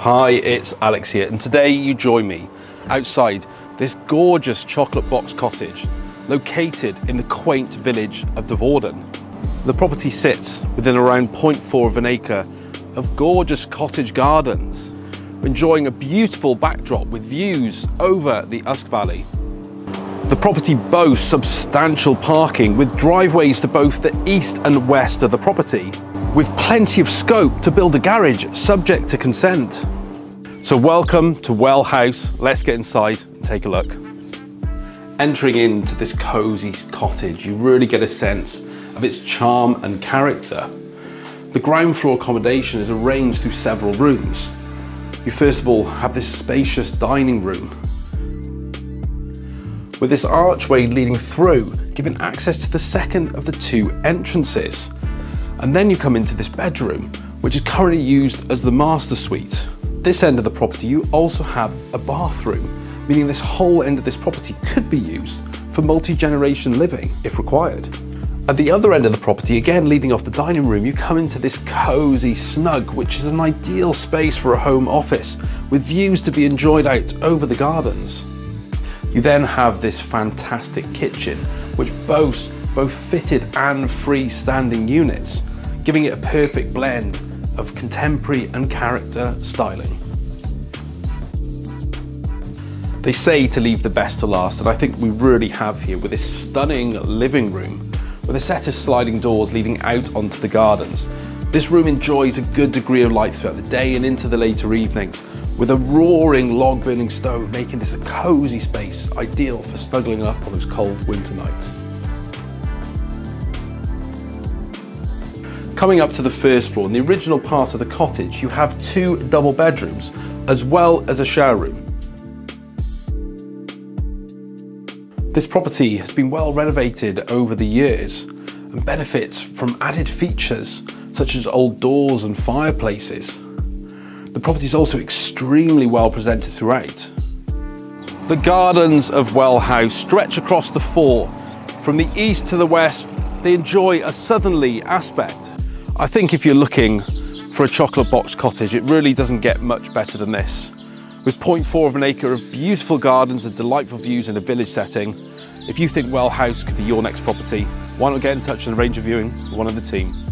Hi, it's Alex here, and today you join me outside this gorgeous chocolate box cottage located in the quaint village of Devauden. The property sits within around 0.4 of an acre of gorgeous cottage gardens, enjoying a beautiful backdrop with views over the Usk Valley. The property boasts substantial parking with driveways to both the east and west of the property, with plenty of scope to build a garage subject to consent. So welcome to Well House. Let's get inside and take a look. Entering into this cozy cottage, you really get a sense of its charm and character. The ground floor accommodation is arranged through several rooms. You first of all have this spacious dining room with this archway leading through, giving access to the second of the two entrances. And then you come into this bedroom, which is currently used as the master suite. This end of the property, you also have a bathroom, meaning this whole end of this property could be used for multi-generation living if required. At the other end of the property, again leading off the dining room, you come into this cozy snug, which is an ideal space for a home office, with views to be enjoyed out over the gardens. You then have this fantastic kitchen, which boasts both fitted and freestanding units, giving it a perfect blend of contemporary and character styling. They say to leave the best to last, and I think we really have here with this stunning living room with a set of sliding doors leading out onto the gardens. This room enjoys a good degree of light throughout the day and into the later evenings, with a roaring log burning stove making this a cosy space ideal for snuggling up on those cold winter nights. Coming up to the first floor, in the original part of the cottage, you have two double bedrooms, as well as a shower room. This property has been well renovated over the years and benefits from added features such as old doors and fireplaces. The property is also extremely well presented throughout. The gardens of Well House stretch across the four. From the east to the west, they enjoy a southerly aspect. I think if you're looking for a chocolate box cottage, it really doesn't get much better than this. With 0.4 of an acre of beautiful gardens and delightful views in a village setting, if you think Well House could be your next property, why not get in touch and arrange a viewing with one of the team.